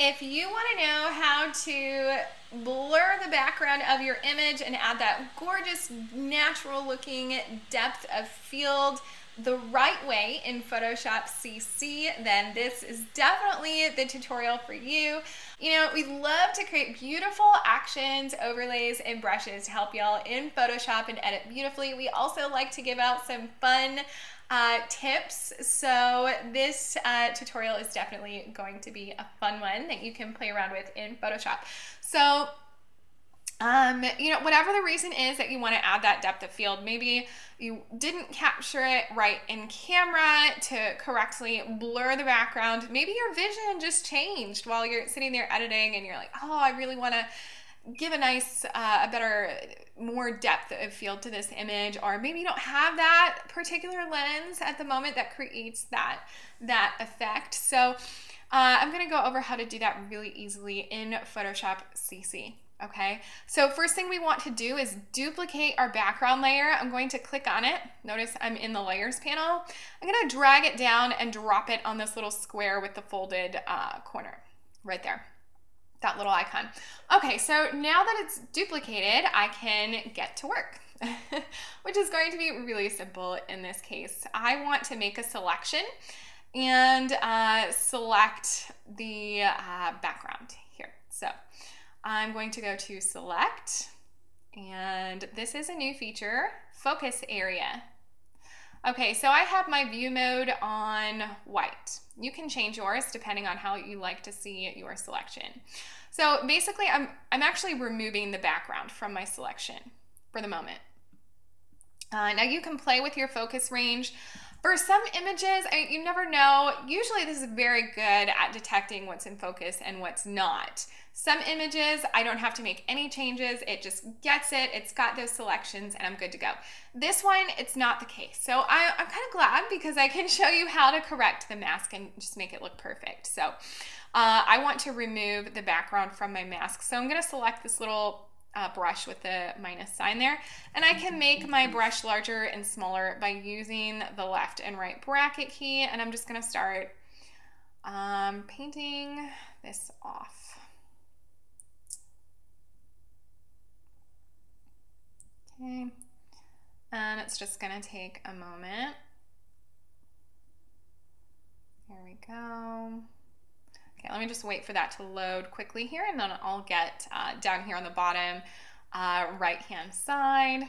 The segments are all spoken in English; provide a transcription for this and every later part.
If you want to know how to blur the background of your image and add that gorgeous natural looking depth of field the right way in Photoshop CC, then this is definitely the tutorial for you. You know, we love to create beautiful actions, overlays, and brushes to help y'all in Photoshop and edit beautifully. We also like to give out some fun uh, tips. So this uh, tutorial is definitely going to be a fun one that you can play around with in Photoshop. So um, you know, whatever the reason is that you want to add that depth of field, maybe you didn't capture it right in camera to correctly blur the background. Maybe your vision just changed while you're sitting there editing and you're like, oh, I really want to give a nice, uh, a better, more depth of field to this image, or maybe you don't have that particular lens at the moment that creates that, that effect. So uh, I'm gonna go over how to do that really easily in Photoshop CC. Okay, so first thing we want to do is duplicate our background layer. I'm going to click on it. Notice I'm in the layers panel. I'm gonna drag it down and drop it on this little square with the folded uh, corner right there that little icon. Okay, so now that it's duplicated, I can get to work, which is going to be really simple in this case. I want to make a selection and uh, select the uh, background here. So I'm going to go to select, and this is a new feature, focus area. Okay, so I have my view mode on white. You can change yours depending on how you like to see your selection. So basically, I'm, I'm actually removing the background from my selection for the moment. Uh, now you can play with your focus range. For some images, I, you never know. Usually this is very good at detecting what's in focus and what's not. Some images, I don't have to make any changes. It just gets it. It's got those selections and I'm good to go. This one, it's not the case. So I, am kind of glad because I can show you how to correct the mask and just make it look perfect. So uh, I want to remove the background from my mask. So I'm gonna select this little uh, brush with the minus sign there. And I can make my brush larger and smaller by using the left and right bracket key. And I'm just gonna start um, painting this off. Okay, and it's just gonna take a moment. There we go. Okay, let me just wait for that to load quickly here and then I'll get uh, down here on the bottom uh, right hand side.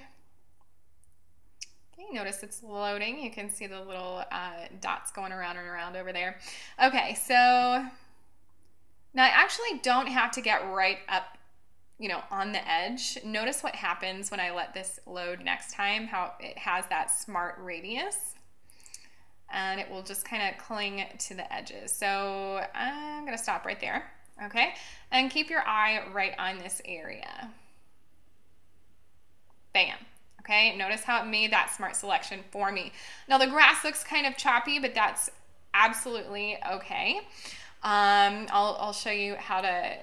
Okay, notice it's loading. You can see the little uh, dots going around and around over there. Okay, so now I actually don't have to get right up you know, on the edge. Notice what happens when I let this load next time, how it has that smart radius. And it will just kind of cling to the edges. So I'm gonna stop right there, okay? And keep your eye right on this area. Bam. Okay, notice how it made that smart selection for me. Now the grass looks kind of choppy, but that's absolutely okay. Um, I'll, I'll show you how to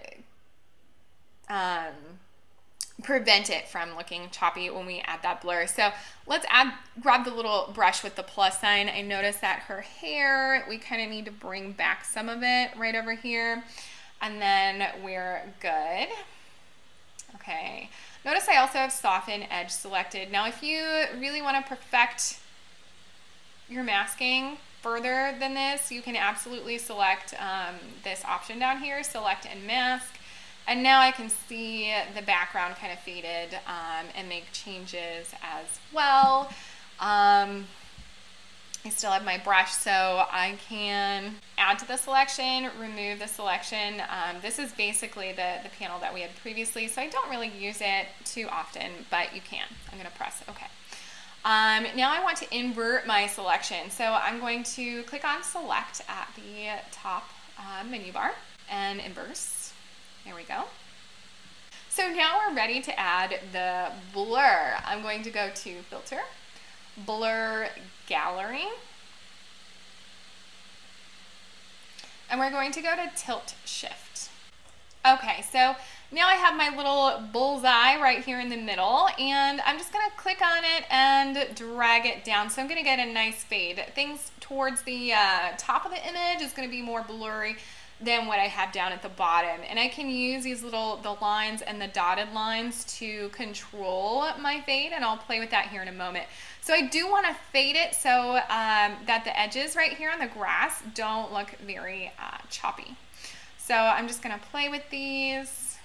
prevent it from looking choppy when we add that blur. So let's add, grab the little brush with the plus sign. I notice that her hair, we kind of need to bring back some of it right over here. And then we're good. Okay. Notice I also have soften edge selected. Now, if you really want to perfect your masking further than this, you can absolutely select um, this option down here, select and mask. And now I can see the background kind of faded um, and make changes as well. Um, I still have my brush, so I can add to the selection, remove the selection. Um, this is basically the, the panel that we had previously, so I don't really use it too often, but you can. I'm gonna press OK. Um, now I want to invert my selection, so I'm going to click on Select at the top uh, menu bar and inverse. There we go. So now we're ready to add the blur. I'm going to go to Filter, Blur Gallery, and we're going to go to Tilt Shift. Okay, so now I have my little bullseye right here in the middle, and I'm just gonna click on it and drag it down. So I'm gonna get a nice fade. Things towards the uh, top of the image is gonna be more blurry than what I have down at the bottom. And I can use these little, the lines and the dotted lines to control my fade and I'll play with that here in a moment. So I do want to fade it so um, that the edges right here on the grass don't look very uh, choppy. So I'm just to play with these.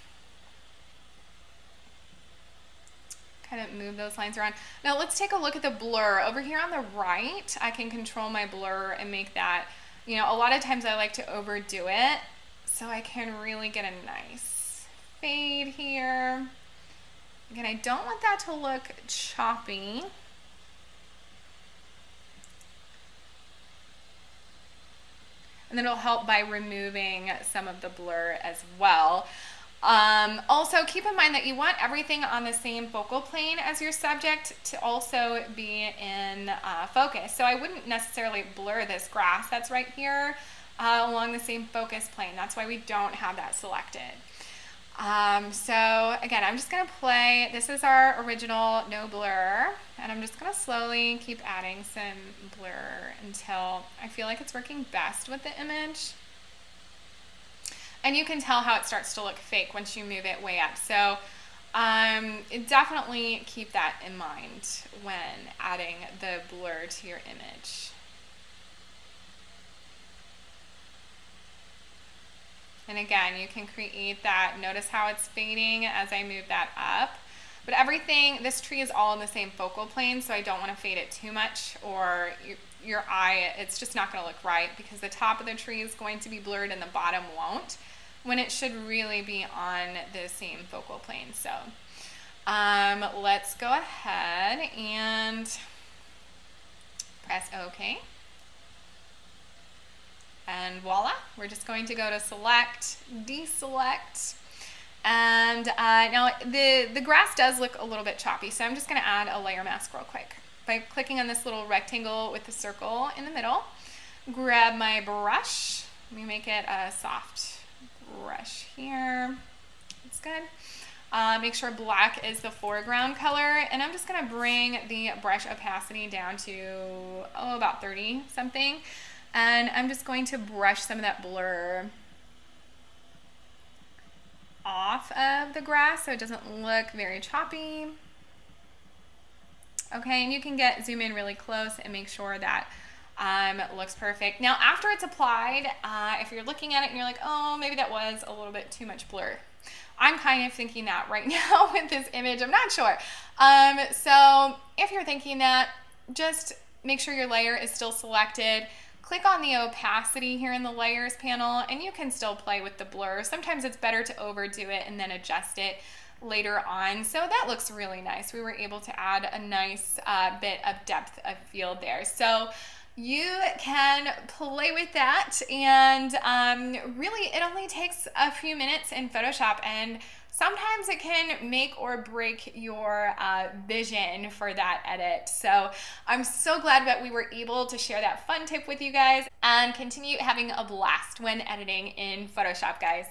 Kind of move those lines around. Now let's take a look at the blur. Over here on the right, I can control my blur and make that you know, a lot of times I like to overdo it so I can really get a nice fade here. Again, I don't want that to look choppy. And then it'll help by removing some of the blur as well. Um, also, keep in mind that you want everything on the same focal plane as your subject to also be in uh, focus. So I wouldn't necessarily blur this grass that's right here uh, along the same focus plane. That's why we don't have that selected. Um, so again, I'm just gonna play, this is our original no blur, and I'm just gonna slowly keep adding some blur until I feel like it's working best with the image. And you can tell how it starts to look fake once you move it way up. So um, definitely keep that in mind when adding the blur to your image. And again, you can create that. Notice how it's fading as I move that up. But everything, this tree is all in the same focal plane, so I don't want to fade it too much or your, your eye, it's just not going to look right because the top of the tree is going to be blurred and the bottom won't when it should really be on the same focal plane. So um, let's go ahead and press OK. And voila, we're just going to go to select, deselect. And uh, now the, the grass does look a little bit choppy, so I'm just gonna add a layer mask real quick. By clicking on this little rectangle with the circle in the middle, grab my brush, let me make it a soft brush here. That's good. Uh, make sure black is the foreground color. And I'm just gonna bring the brush opacity down to, oh, about 30 something. And I'm just going to brush some of that blur off of the grass so it doesn't look very choppy. Okay, and you can get zoom in really close and make sure that um, looks perfect. Now, after it's applied, uh, if you're looking at it and you're like, oh, maybe that was a little bit too much blur. I'm kind of thinking that right now with this image. I'm not sure. Um, so if you're thinking that, just make sure your layer is still selected. Click on the opacity here in the layers panel and you can still play with the blur. Sometimes it's better to overdo it and then adjust it later on. So that looks really nice. We were able to add a nice uh, bit of depth of field there. So you can play with that and um, really it only takes a few minutes in Photoshop and sometimes it can make or break your uh, vision for that edit. So I'm so glad that we were able to share that fun tip with you guys and continue having a blast when editing in Photoshop guys.